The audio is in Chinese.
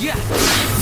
yes